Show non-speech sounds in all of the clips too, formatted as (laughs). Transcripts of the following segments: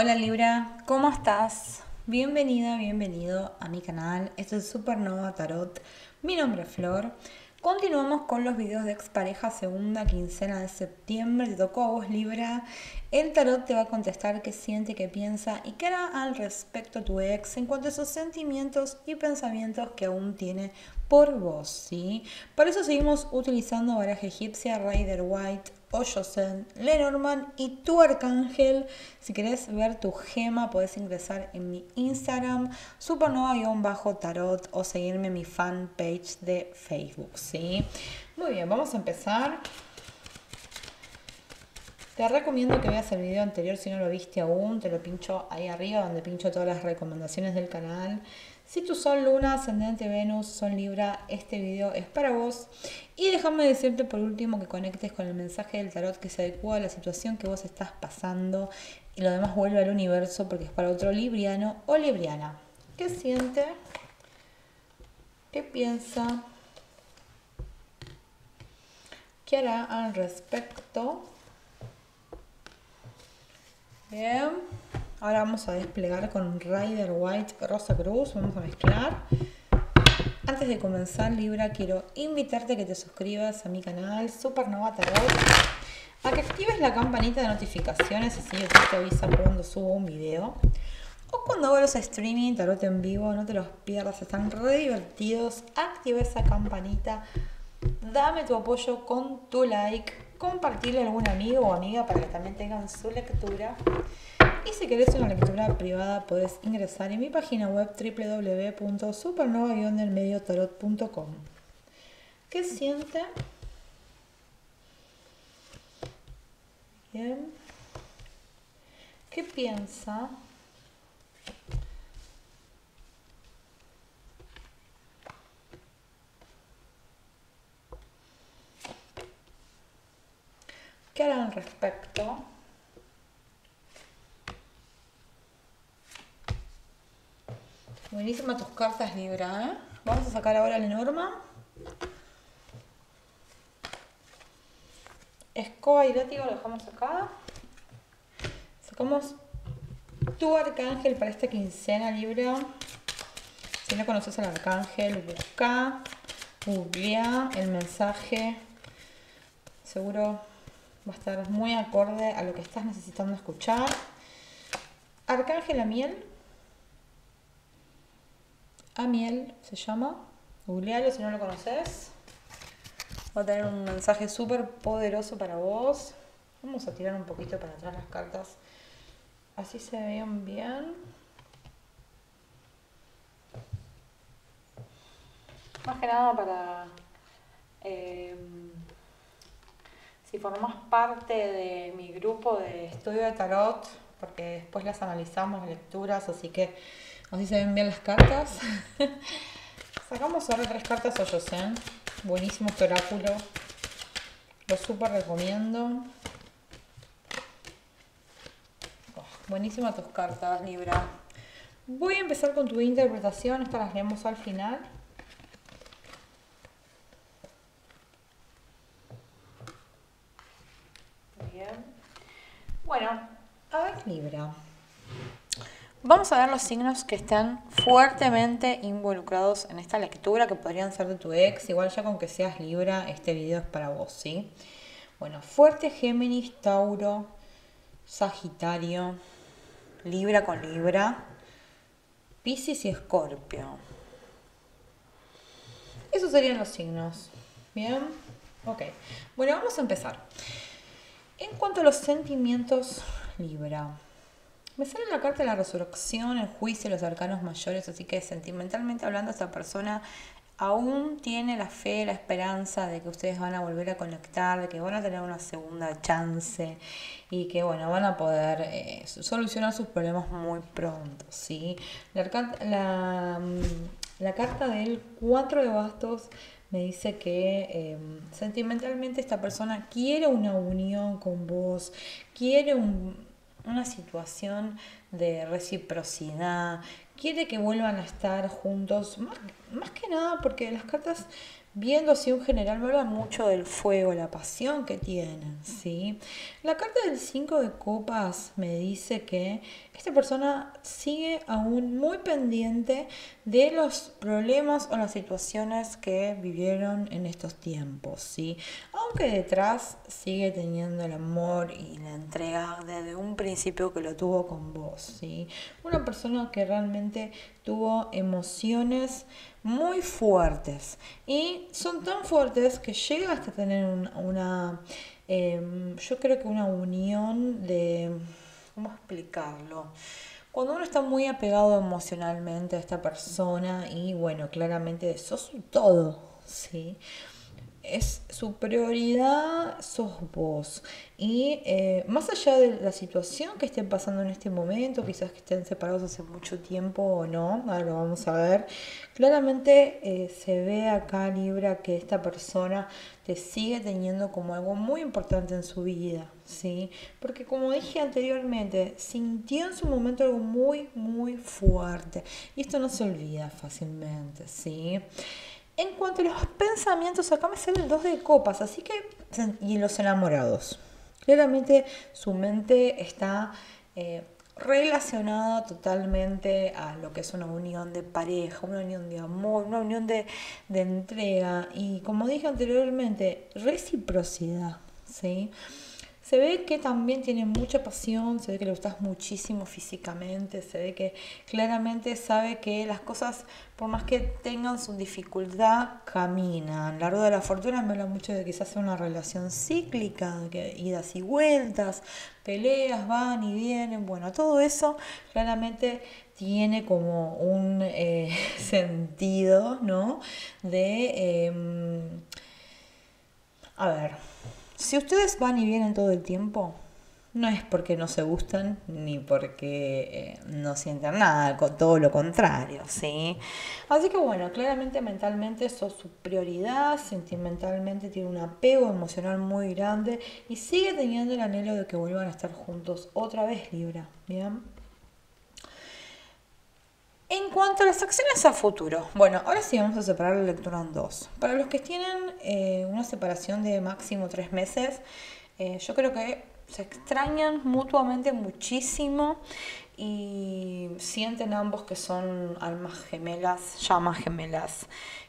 Hola Libra, ¿cómo estás? Bienvenida, bienvenido a mi canal. Esto es Supernova Tarot. Mi nombre es Flor. Continuamos con los videos de expareja segunda quincena de septiembre. Te tocó a vos Libra. El tarot te va a contestar qué siente, qué piensa y qué hará al respecto tu ex en cuanto a esos sentimientos y pensamientos que aún tiene por vos, ¿sí? Por eso seguimos utilizando baraja egipcia, Rider White, Oyosen, Lenormand y tu arcángel. Si querés ver tu gema, podés ingresar en mi Instagram, supernova-tarot o seguirme en mi fanpage de Facebook, ¿sí? Muy bien, vamos a empezar. Te recomiendo que veas el video anterior si no lo viste aún, te lo pincho ahí arriba donde pincho todas las recomendaciones del canal. Si tu Sol, Luna, Ascendente, Venus son Libra, este video es para vos. Y déjame decirte por último que conectes con el mensaje del tarot que se adecua a la situación que vos estás pasando y lo demás vuelve al universo porque es para otro libriano o libriana. ¿Qué siente? ¿Qué piensa? ¿Qué hará al respecto? Bien. Ahora vamos a desplegar con Rider White Rosa Cruz. Vamos a mezclar. Antes de comenzar, Libra, quiero invitarte a que te suscribas a mi canal Supernova Tarot. A que actives la campanita de notificaciones, así YouTube te avisa cuando subo un video. O cuando hago los streaming, tarot en vivo, no te los pierdas, están re divertidos. Activa esa campanita, dame tu apoyo con tu like, compartirle a algún amigo o amiga para que también tengan su lectura. Y si querés una lectura privada, puedes ingresar en mi página web www.supernova-delmediotarot.com. ¿Qué siente? Bien. ¿Qué piensa? ¿Qué hará al respecto? Buenísima tus cartas Libra, ¿eh? Vamos a sacar ahora la norma. Escoba y látigo lo dejamos acá. Sacamos tu arcángel para esta quincena Libra. Si no conoces al arcángel, busca, googlea el mensaje. Seguro va a estar muy acorde a lo que estás necesitando escuchar. Arcángel a miel Amiel se llama. Googlealo si no lo conoces. Va a tener un mensaje súper poderoso para vos. Vamos a tirar un poquito para atrás las cartas. Así se vean bien. Más que nada para... Em, si formas parte de mi grupo de estudio de tarot, porque después las analizamos, lecturas, así que Así se ven bien las cartas. (laughs) Sacamos ahora tres cartas Oyosen. Buenísimo este oráculo. Lo súper recomiendo. Oh, buenísimas tus cartas, Libra. Voy a empezar con tu interpretación. Estas las leemos al final. Bien. Bueno, a ver, Libra. Vamos a ver los signos que están fuertemente involucrados en esta lectura, que podrían ser de tu ex. Igual ya con que seas Libra, este video es para vos, ¿sí? Bueno, fuerte Géminis, Tauro, Sagitario, Libra con Libra, Pisces y Escorpio. Esos serían los signos. ¿Bien? Ok. Bueno, vamos a empezar. En cuanto a los sentimientos, Libra. Me sale la carta de la resurrección, el juicio, los arcanos mayores, así que sentimentalmente hablando, esta persona aún tiene la fe, la esperanza de que ustedes van a volver a conectar, de que van a tener una segunda chance y que bueno, van a poder eh, solucionar sus problemas muy pronto, ¿sí? La, mm, carta del 4 de bastos me dice que em, sentimentalmente esta persona quiere una unión con vos, quiere un una situación de reciprocidad, quiere que vuelvan a estar juntos, más, que nada porque las cartas viendo así un general, me habla mucho del fuego, la pasión que tienen, ¿sí? La carta del 5 de copas me dice que esta persona sigue aún muy pendiente de los problemas o las situaciones que vivieron en estos tiempos, ¿sí? Aunque detrás sigue teniendo el amor y la entrega desde un principio que lo tuvo con vos, ¿sí? Una persona que realmente tuvo emociones muy fuertes y son tan fuertes que llega hasta tener una, em, yo creo que una unión de ¿Cómo explicarlo? Cuando uno está muy apegado emocionalmente a esta persona y bueno, claramente sos todo, ¿sí? Es su prioridad sos vos. Y eh, más allá de la situación que estén pasando en este momento, quizás que estén separados hace mucho tiempo o no, ahora lo vamos a ver, claramente eh, se ve acá Libra que esta persona te sigue teniendo como algo muy importante en su vida, ¿sí? Porque como dije anteriormente, sintió en su momento algo muy, muy fuerte. Y esto no se olvida fácilmente, ¿sí? En cuanto a los pensamientos, acá me sale el 2 de copas, así que, y los enamorados. Claramente su mente está eh, relacionada totalmente a lo que es una unión de pareja, una unión de amor, una unión de, de entrega y, como dije anteriormente, reciprocidad, ¿sí? Se ve que también tiene mucha pasión, se ve que le gustas muchísimo físicamente, se ve que claramente sabe que las cosas, por más que tengan su dificultad, caminan. La rueda de la fortuna me habla mucho de quizás sea una relación cíclica, que idas y vueltas, peleas, van y vienen. Bueno, todo eso claramente tiene como un eh, (laughs) sentido, ¿no? De... Em, a ver si ustedes van y vienen todo el tiempo, no es porque no se gustan ni porque eh, no sientan nada, todo lo contrario, ¿sí? Así que bueno, claramente mentalmente eso es su prioridad, sentimentalmente tiene un apego emocional muy grande y sigue teniendo el anhelo de que vuelvan a estar juntos otra vez Libra, ¿bien? En cuanto a las acciones a futuro, bueno, ahora sí vamos a separar la lectura en dos. Para los que tienen eh, una separación de máximo tres meses, eh, yo creo que se extrañan mutuamente muchísimo y sienten ambos que son almas gemelas, llamas gemelas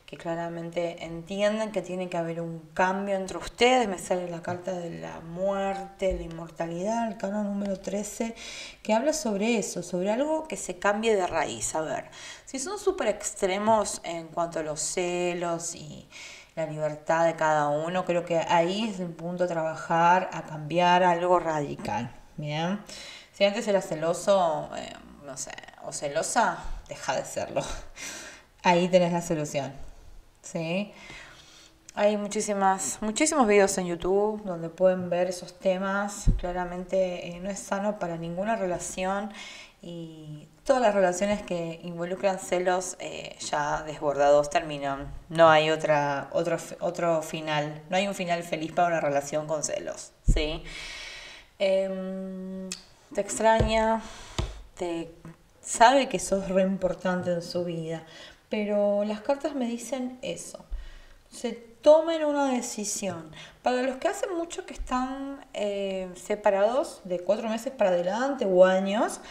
que claramente entienden que tiene que haber un cambio entre ustedes. Me sale la carta de la muerte, la inmortalidad, el canon número 13, que habla sobre eso, sobre algo que se cambie de raíz. A ver, si son súper extremos en cuanto a los celos y la libertad de cada uno, creo que ahí es el punto de trabajar a cambiar algo radical. Bien, si antes era celoso, eh, no sé, o celosa, deja de serlo. (laughs) Ahí tenés la solución. ¿Sí? Hay muchísimas, muchísimos videos en YouTube donde pueden ver esos temas. Claramente eh, no es sano para ninguna relación y todas las relaciones que involucran celos eh, ya desbordados terminan. No hay otra, otro, otro final, no hay un final feliz para una relación con celos. ¿sí? Em, te extraña, te sabe que sos re importante en su vida, pero las cartas me dicen eso. Se tomen una decisión. Para los que hace mucho que están eh, separados de cuatro meses para adelante o años,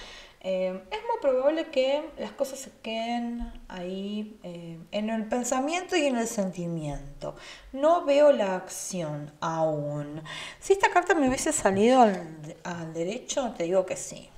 eh, es muy probable que las cosas se queden ahí eh, en el pensamiento y en el sentimiento. No veo la acción aún. Si esta carta me hubiese salido al derecho, te digo que sí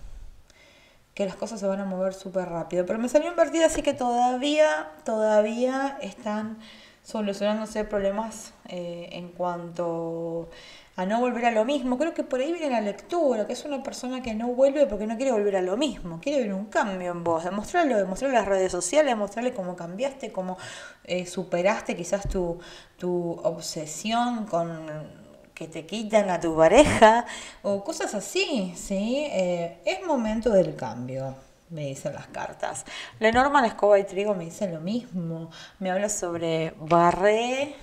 que las cosas se van a mover súper rápido. Pero me salió invertida, así que todavía, todavía están solucionándose problemas eh, en cuanto a no volver a lo mismo. Creo que por ahí viene la lectura, que es una persona que no vuelve porque no quiere volver a lo mismo, quiere ver un cambio en vos, demostrarlo, demostrarle las redes sociales, demostrarle cómo cambiaste, cómo eh, superaste quizás tu, tu obsesión con que te quitan a tu pareja o cosas así, ¿sí? Eh, es momento del cambio, me dicen las cartas. Lenormand, escoba y trigo me dicen lo mismo. Me habla sobre barré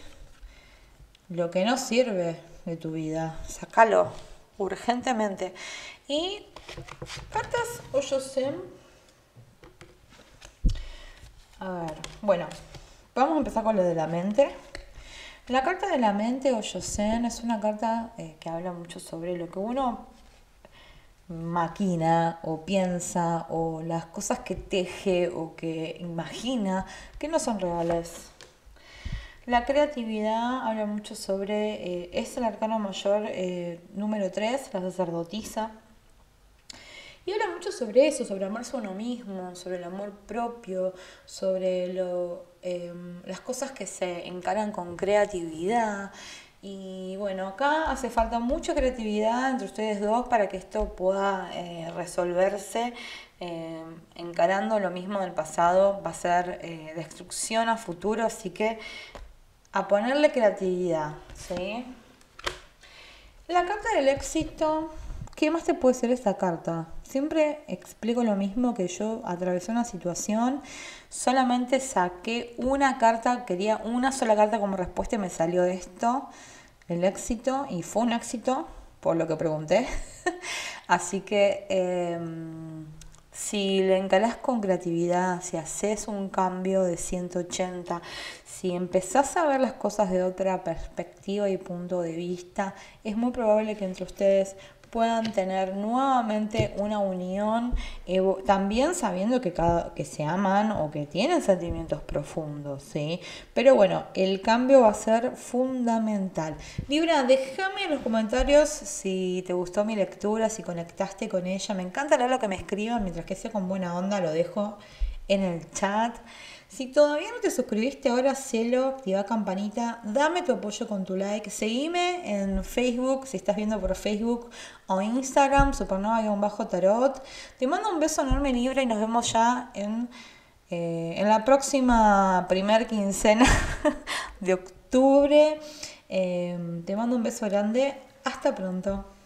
lo que no sirve de tu vida. Sácalo urgentemente. Y cartas Oyosem. A ver, bueno, vamos a empezar con lo de la mente. La carta de la mente o Yosen es una carta eh, que habla mucho sobre lo que uno maquina o piensa o las cosas que teje o que imagina que no son reales. La creatividad habla mucho sobre, eh, es el arcano mayor eh, número 3, la sacerdotisa. Y habla mucho sobre eso, sobre amarse a uno mismo, sobre el amor propio, sobre lo, em, las cosas que se encaran con creatividad. Y bueno, acá hace falta mucha creatividad entre ustedes dos para que esto pueda eh, resolverse. Em, encarando lo mismo del pasado va a ser destrucción a futuro, así que a ponerle creatividad, ¿sí? La carta del éxito, ¿qué más te puede ser esta carta? Siempre explico lo mismo que yo atravesé una situación, solamente saqué una carta, quería una sola carta como respuesta y me salió esto, el éxito, y fue un éxito, por lo que pregunté. (laughs) Así que em, si le encarás con creatividad, si haces un cambio de 180, si empezás a ver las cosas de otra perspectiva y punto de vista, es muy probable que entre ustedes puedan tener nuevamente una unión, también sabiendo que, cada, que se aman o que tienen sentimientos profundos, ¿sí? Pero bueno, el cambio va a ser fundamental. Libra, déjame en los comentarios si te gustó mi lectura, si conectaste con ella. Me encanta leer lo que me escriban, mientras que sea con buena onda, lo dejo en el chat. Si todavía no te suscribiste ahora, cielo, activa campanita, dame tu apoyo con tu like, seguime en Facebook, si estás viendo por Facebook o Instagram, supernova-tarot. Te mando un beso enorme Libra y nos vemos ya en, eh, en la próxima primer quincena (laughs) de octubre. Eh, te mando un beso grande, hasta pronto.